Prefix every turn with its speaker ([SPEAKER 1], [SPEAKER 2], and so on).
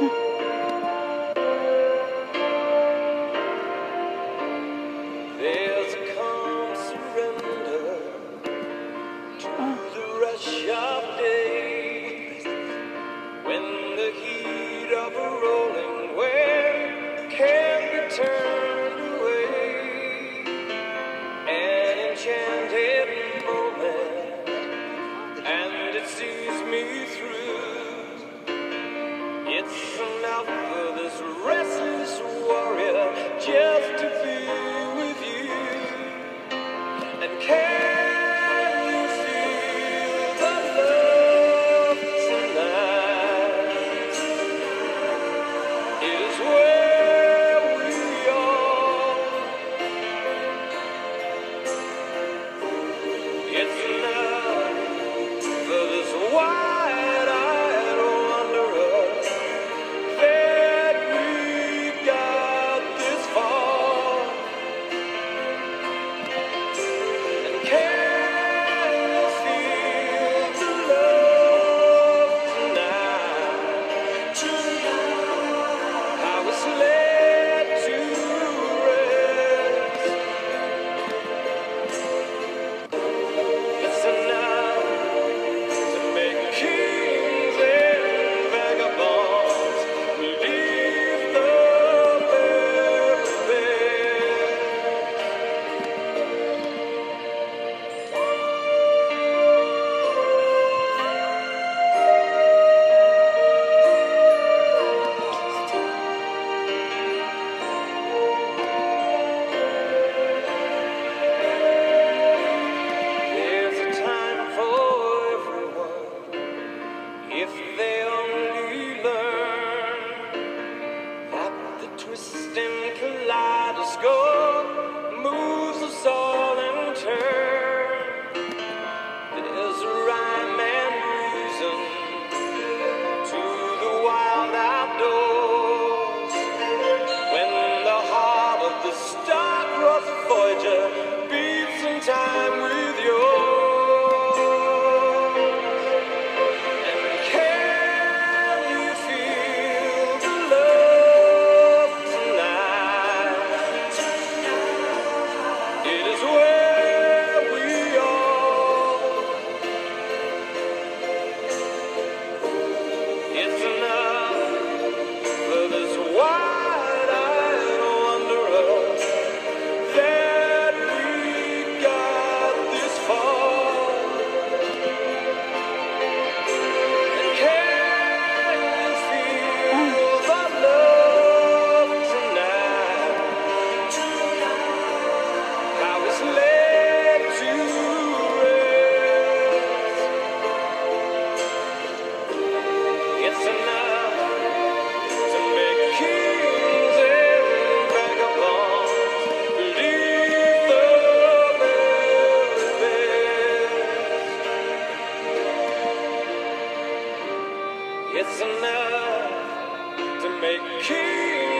[SPEAKER 1] Gotcha. love this restless If they'll It's enough to make you